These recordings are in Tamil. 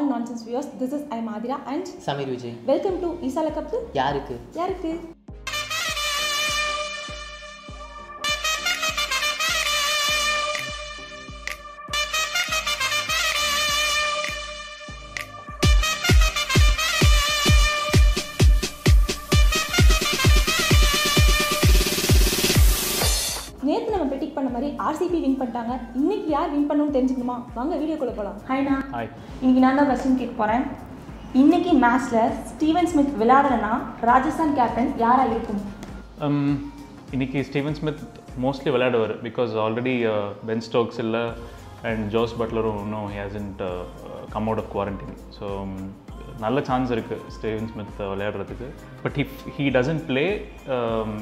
All nonsense views this is Aathira and Sameer Vijay welcome to ஈசால cup யாருக்கு? யாருக்கு? ஆர்சிபி வின் பண்ணிட்டாங்க. இன்னைக்கு யார் வின் பண்ணணும்னு தெரிஞ்சுக்கணுமா? வாங்க வீடியோக்குள்ள போகலாம் ஹாய்ண்ணா ஹாய் இன்னைக்கு நான் தான் கொஸ்டின் கேட்க போகிறேன் இன்னைக்கு மேட்ச்சில் ஸ்டீவன் ஸ்மித் விளையாடலைன்னா ராஜஸ்தான் கேப்டன் யாராக இருக்கும்? Um, இன்னைக்கு ஸ்டீவன் ஸ்மித் மோஸ்ட்லி விளையாடுவார் பிகாஸ் ஆல்ரெடி பென் ஸ்டோக்ஸ் இல்லை அண்ட் ஜோஸ் பட்லரும் இன்னும் hasn't come out of quarantine so நல்ல சான்ஸ் இருக்குது ஸ்டீவன் ஸ்மித் விளையாடுறதுக்கு. But if he doesn't play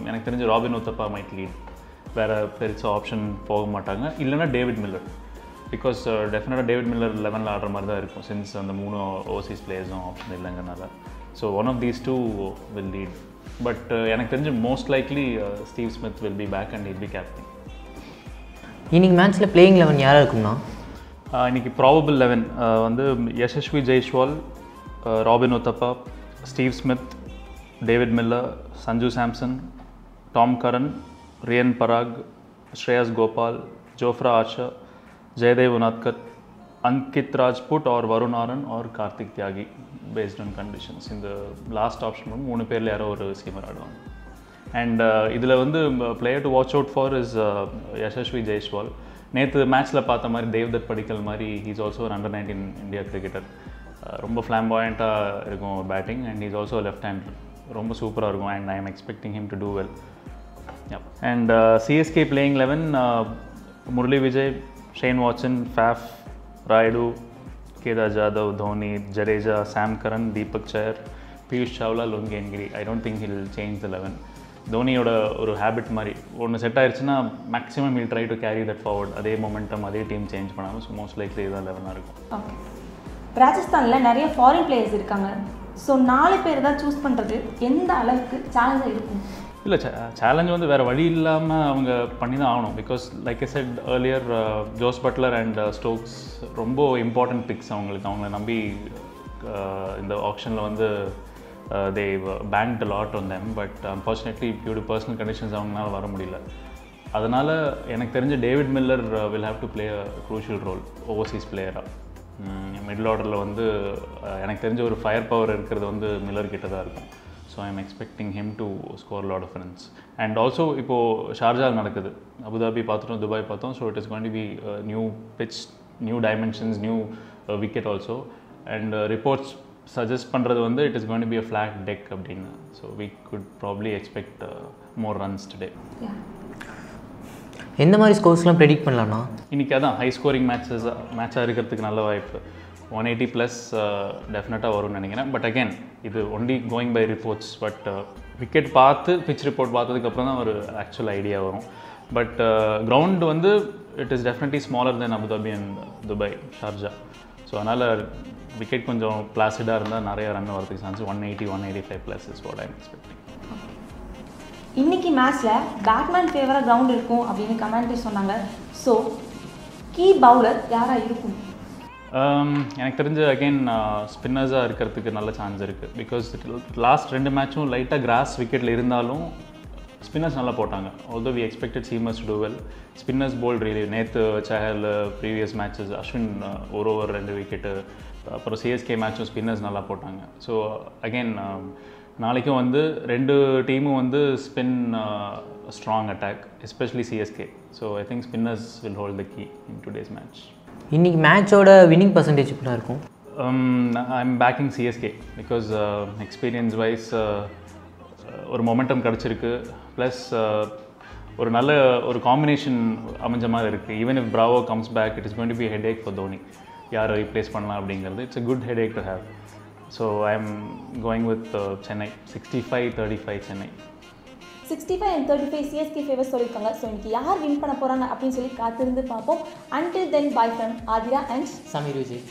எனக்கு தெரிஞ்ச ராபின் உத்தப்பா மைட் லீட் வேறு பெருசாக ஆப்ஷன் போக மாட்டாங்க. இல்லைன்னா டேவிட் மில்லர் பிகாஸ் டெஃபினட்டாக டேவிட் மில்லர் லெவனில் ஆடுற மாதிரி தான் இருக்கும். சின்ஸ் அந்த மூணு ஓவர்சீஸ் பிளேயர்ஸும் option இல்லைங்கனால so one of these two will lead but எனக்கு தெரிஞ்சு most likely Steve Smith will be back and will be captain இன்னைக்கு மேட்ச்சில் பிளேயிங் லெவன் யாராக இருக்கும்னா? இன்னைக்கு ப்ராபபிள் லெவன் வந்து Yashasvi Jaiswal Robin Uthappa Steve Smith David Miller Sanju Samson Tom Curran Riyan Parag Shreyas Gopal Jofra Asha Jaydev Unadkat Ankit Rajput or Varun Aaron or Kartik Tyagi based on conditions இந்த லாஸ்ட் ஆப்ஷன் மூணு பேரில் யாரோ ஒரு சீமர் ஆடுவாங்க. அண்ட் இதில் வந்து player to watch out for is Yashasvi Jaiswal நேற்று மேட்ச்சில் பார்த்த மாதிரி தேவ்தத் படிக்கல் மாதிரி ஹீஸ் ஆல்சோ ஒரு அண்டர் நைன்டீன் இந்தியா கிரிக்கெட்டர் ரொம்ப ஃப்ளாம்பாயண்ட்டாக இருக்கும் batting and is also left hand ரொம்ப சூப்பராக இருக்கும் and I am expecting him to do well and CSK playing eleven Murali Vijay Shane Watson Faf Rayudu Kedar Jadhav Dhoni Jadeja Sam Curran Deepak Chahar Piyush Chawla Lungi Ngidi I don't think he'll change the eleven தோனியோட ஒரு ஹேபிட் மாதிரி ஒன்று செட் ஆயிடுச்சுன்னா maximum will try to carry that forward அதே மொமெண்டம் அதே டீம் சேஞ்ச் பண்ணாமல் ஸோ மோஸ்ட் லைக்லி இதான் லெவனாக இருக்கும். ராஜஸ்தானில் நிறைய ஃபாரின் பிளேயர்ஸ் இருக்காங்க. ஸோ நாலு பேர் தான் சூஸ் பண்ணுறது எந்த அளவுக்கு சேலஞ்சாக இருக்கும் இல்லை சேலஞ்ச் வந்து வேறு வழி இல்லாமல் அவங்க பண்ணி தான் ஆகணும் because like I said earlier Jos Buttler and Stokes ரொம்ப இம்பார்ட்டன்ட் பிக்ஸ் அவங்களுக்கு. அவங்கள நம்பி uh, இந்த ஆப்ஷனில் வந்து they bank lot on them. But unfortunately இப்படி பர்சனல் கண்டிஷன்ஸ் அவங்களால வர முடியல. அதனால் எனக்கு தெரிஞ்ச David Miller will have to play a crucial role overseas பிளேயராக மிடில் ஆர்டரில் வந்து எனக்கு தெரிஞ்ச ஒரு ஃபயர் பவர் இருக்கிறது வந்து மில்லர் கிட்ட தான் இருக்கும். So I am expecting him to score lot of runs and also இப்போது ஷார்ஜா நடக்குது. அபுதாபி பார்த்துட்டோம் துபாய் பார்த்தோம். So it is going to be new pitch new dimensions new wicket also and reports suggest பண்ணுறது வந்து it is going to be a flat deck அப்படின்னு. So we could probably expect more runs today எந்த மாதிரி ஸ்கோர்ஸ்லாம் ப்ரெடிக்ட் பண்ணலாம்னா? இன்றைக்கி அதான் ஹை ஸ்கோரிங் மேட்சஸ் மேட்சாக இருக்கிறதுக்கு நல்ல வாய்ப்பு. ஒன் எயிட்டி ப்ளஸ் டெஃபினட்டாக வரும்னு நினைக்கிறேன். பட் அகேன் இது only going by reports but wicket பார்த்து பிச் ரிப்போர்ட் பார்த்ததுக்கப்புறம் தான் ஒரு ஆக்சுவல் ஐடியா வரும். பட் கிரவுண்ட் வந்து it is definitely smaller than Abu Dhabi and Dubai Sharjah so அதனால் விக்கெட் கொஞ்சம் பிளாசிடாக இருந்தால் நிறைய ரன் வரதுக்கு chance one eighty one eighty five plus is what I'm expecting இன்னைக்கு மேட்ச்சில் பேட்மேன் ஃபேவராக கிரவுண்ட் இருக்கும் அப்படின்னு கமெண்ட்ரி சொன்னாங்க. ஸோ கீ பவுலர் யாராக இருக்கும்? Um, எனக்கு தெரிஞ்ச அகெயின் ஸ்பின்னர்ஸாக இருக்கிறதுக்கு நல்ல சான்ஸ் இருக்குது பிகாஸ் லாஸ்ட் ரெண்டு மேட்சும் லைட்டாக கிராஸ் விக்கெட்டில் இருந்தாலும் ஸ்பின்னர்ஸ் நல்லா போட்டாங்க. Although we expected seamers do well spinners bowled really நேற்று சஹல் ப்ரீவியஸ் மேட்சஸ் அஸ்வின் ஒரு ஓவர் ரெண்டு விக்கெட்டு அப்புறம் சிஎஸ்கே மேட்சும் ஸ்பின்னர்ஸ் நல்லா போட்டாங்க. ஸோ அகெயின் நாளைக்கும் வந்து ரெண்டு டீமும் வந்து spin strong attack especially CSK so I think spinners will hold the key in today's match இன்னைக்கு மேட்சோட வின்னிங் பர்சன்டேஜ் எப்படி இருக்கும்? Um, I'm backing CSK because experience wise ஒரு மொமெண்டம் கிடச்சிருக்கு. ப்ளஸ் ஒரு நல்ல ஒரு காம்பினேஷன் அமைஞ்ச மாதிரி இருக்குது even if Bravo comes back it is going to be headache for Dhoni யாரை ரீப்ளேஸ் பண்ணலாம் அப்படிங்கிறது. It's a good headache to have so I am going with Chennai sixty five thirty five Chennai sixty five and thirty five CSK favour சொல்லியிருக்காங்க ஸோ இன்னைக்கு யார் வின் பண்ண போகிறாங்க அப்படின்னு சொல்லி காத்திருந்து பார்ப்போம். Until then bye from Aathira and Sameer Vijay